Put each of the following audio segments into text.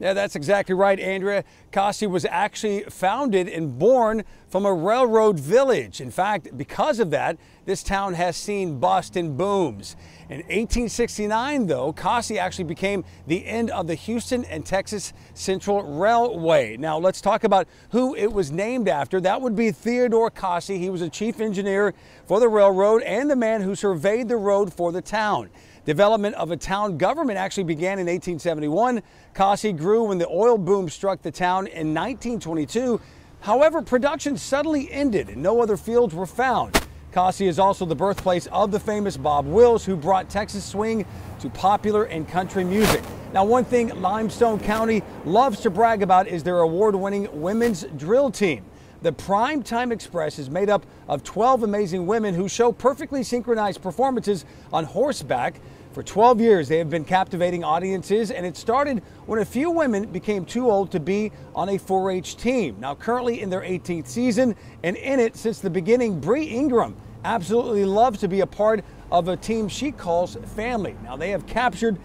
Yeah, that's exactly right, Andrea. Kosse was actually founded and born from a railroad village. In fact, because of that, this town has seen bust and booms. In 1869, though, Kosse actually became the end of the Houston and Texas Central Railway. Now, let's talk about who it was named after. That would be Theodore Kosse. He was a chief engineer for the railroad and the man who surveyed the road for the town. Development of a town government actually began in 1871. Kosse grew when the oil boom struck the town in 1922. However, production suddenly ended and no other fields were found. Kosse is also the birthplace of the famous Bob Wills, who brought Texas swing to popular and country music. Now, one thing Limestone County loves to brag about is their award winning women's drill team. The Prime Time Express is made up of 12 amazing women who show perfectly synchronized performances on horseback. For 12 years, they have been captivating audiences, and it started when a few women became too old to be on a 4 H team. Now, currently in their 18th season, and in it since the beginning, Bree Ingram absolutely loves to be a part of a team she calls family. Now, they have captured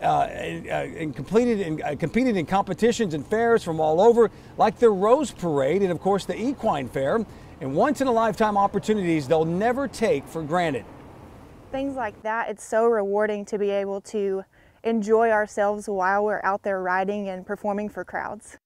uh, and completed and uh, competed in competitions and fairs from all over, like the Rose Parade and, of course, the Equine Fair, and once in a lifetime opportunities they'll never take for granted. Things like that, it's so rewarding to be able to enjoy ourselves while we're out there riding and performing for crowds.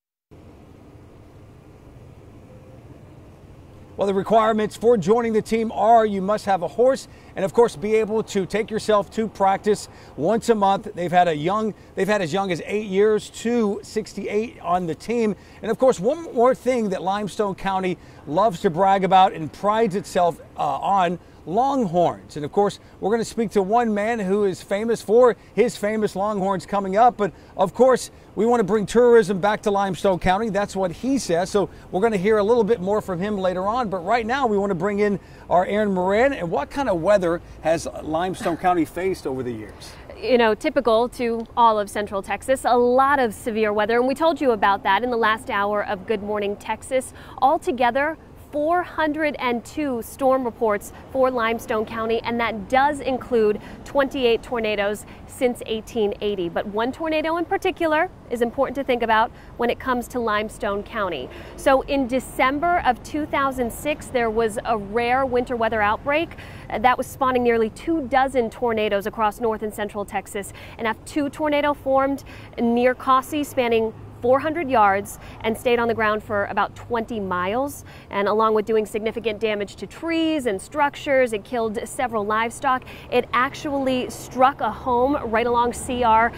Well, the requirements for joining the team are you must have a horse and of course be able to take yourself to practice once a month. They've had a young they've had as young as 8 years to 68 on the team. And of course, one more thing that Limestone County loves to brag about and prides itself uh, on Longhorns. And of course, we're going to speak to one man who is famous for his famous Longhorns coming up. But of course, we want to bring tourism back to Limestone County. That's what he says. So we're going to hear a little bit more from him later on. But right now, we want to bring in our Aaron Moran. And what kind of weather has Limestone County faced over the years? you know, typical to all of Central Texas, a lot of severe weather. And we told you about that in the last hour of Good Morning Texas. Altogether, 402 storm reports for Limestone County, and that does include 28 tornadoes since 1880. But one tornado in particular is important to think about when it comes to Limestone County. So in December of 2006, there was a rare winter weather outbreak uh, that was spawning nearly two dozen tornadoes across north and central Texas. And after two tornado formed near Kosse, spanning 400 yards and stayed on the ground for about 20 miles. And along with doing significant damage to trees and structures, it killed several livestock. It actually struck a home right along CR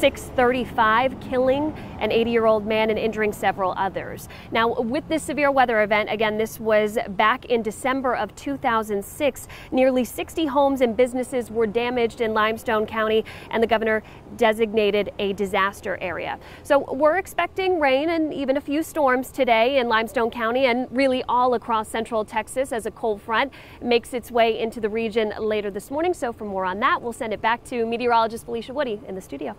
635, killing an 80 year old man and injuring several others. Now, with this severe weather event, again, this was back in December of 2006, nearly 60 homes and businesses were damaged in Limestone County, and the governor designated a disaster area. So, we're expecting rain and even a few storms today in Limestone County and really all across central Texas as a cold front makes its way into the region later this morning. So, for more on that, we'll send it back to meteorologist Felicia Woody in the studio.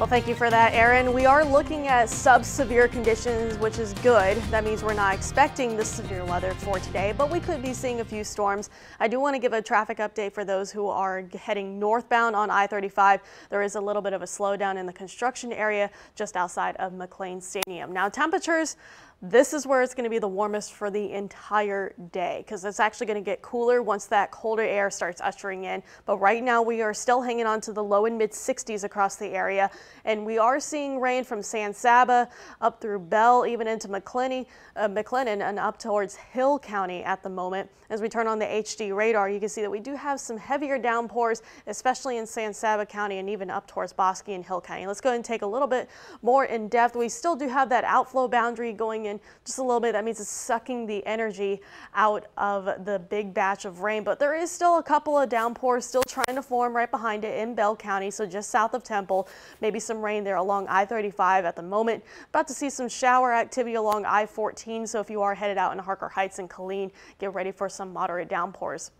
Well, thank you for that, Aaron. We are looking at sub-severe conditions, which is good. That means we're not expecting the severe weather for today, but we could be seeing a few storms. I do want to give a traffic update for those who are heading northbound on I-35. There is a little bit of a slowdown in the construction area just outside of McLane Stadium. Now, temperatures this is where it's going to be the warmest for the entire day because it's actually going to get cooler once that colder air starts ushering in. But right now we are still hanging on to the low and mid 60s across the area. And we are seeing rain from San Saba up through Bell, even into McClenny, uh, McLennan and up towards Hill County at the moment. As we turn on the HD radar, you can see that we do have some heavier downpours, especially in San Saba County and even up towards Bosque and Hill County. Let's go and take a little bit more in depth. We still do have that outflow boundary going in just a little bit. That means it's sucking the energy out of the big batch of rain, but there is still a couple of downpours still trying to form right behind it in Bell County, so just south of Temple. Maybe some rain there along I-35 at the moment. About to see some shower activity along I-14, so if you are headed out in Harker Heights and Killeen, get ready for some moderate downpours.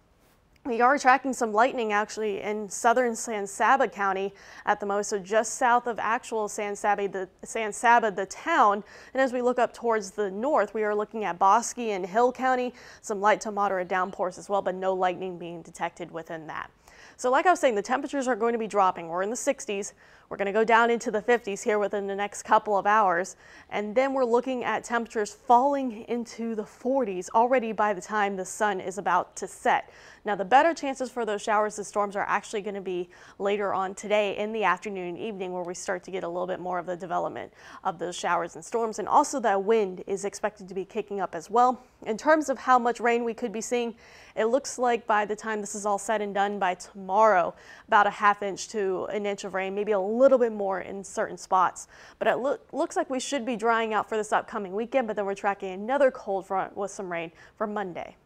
We are tracking some lightning actually in southern San Saba County at the most, so just south of actual San Saba, the, San Saba, the town. And as we look up towards the north, we are looking at Bosque and Hill County, some light to moderate downpours as well, but no lightning being detected within that. So like I was saying, the temperatures are going to be dropping. We're in the 60s. We're going to go down into the 50s here within the next couple of hours. And then we're looking at temperatures falling into the 40s already by the time the sun is about to set. Now, the better chances for those showers and storms are actually going to be later on today in the afternoon and evening where we start to get a little bit more of the development of those showers and storms. And also that wind is expected to be kicking up as well. In terms of how much rain we could be seeing, it looks like by the time this is all said and done by tomorrow, about a half inch to an inch of rain, maybe a little bit more in certain spots. But it lo looks like we should be drying out for this upcoming weekend, but then we're tracking another cold front with some rain for Monday.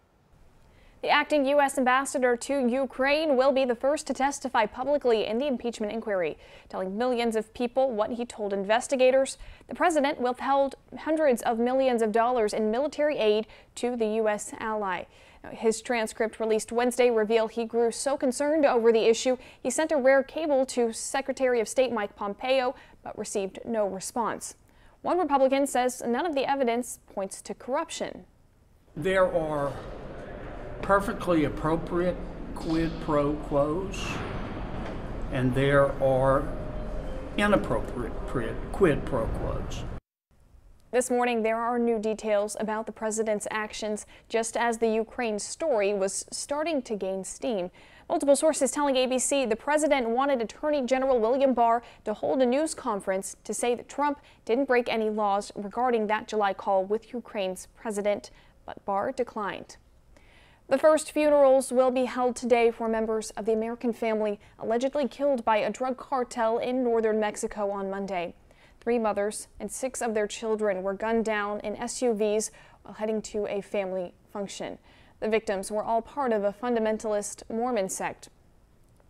The acting U.S. ambassador to Ukraine will be the first to testify publicly in the impeachment inquiry, telling millions of people what he told investigators. The president withheld hundreds of millions of dollars in military aid to the U.S. ally. His transcript released Wednesday revealed he grew so concerned over the issue he sent a rare cable to Secretary of State Mike Pompeo, but received no response. One Republican says none of the evidence points to corruption. There are perfectly appropriate quid pro quos, and there are inappropriate quid pro quos. This morning, there are new details about the president's actions just as the Ukraine story was starting to gain steam. Multiple sources telling ABC the president wanted Attorney General William Barr to hold a news conference to say that Trump didn't break any laws regarding that July call with Ukraine's president, but Barr declined. The first funerals will be held today for members of the American family allegedly killed by a drug cartel in northern Mexico on Monday. Three mothers and six of their children were gunned down in SUVs while heading to a family function. The victims were all part of a fundamentalist Mormon sect.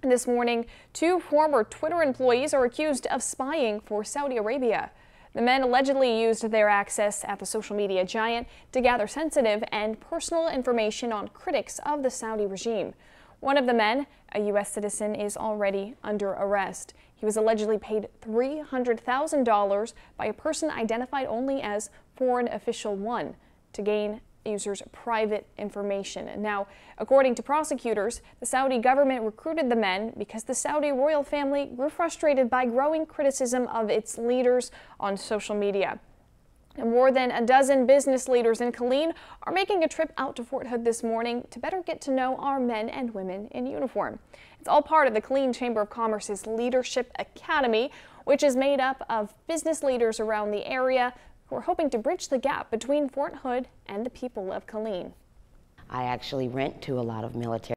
This morning, two former Twitter employees are accused of spying for Saudi Arabia. The men allegedly used their access at the social media giant to gather sensitive and personal information on critics of the Saudi regime. One of the men, a U.S. citizen, is already under arrest. He was allegedly paid $300,000 by a person identified only as Foreign Official 1 to gain users' private information. Now, according to prosecutors, the Saudi government recruited the men because the Saudi royal family grew frustrated by growing criticism of its leaders on social media. And more than a dozen business leaders in Killeen are making a trip out to Fort Hood this morning to better get to know our men and women in uniform. It's all part of the Killeen Chamber of Commerce's Leadership Academy, which is made up of business leaders around the area who are hoping to bridge the gap between Fort Hood and the people of Killeen. I actually rent to a lot of military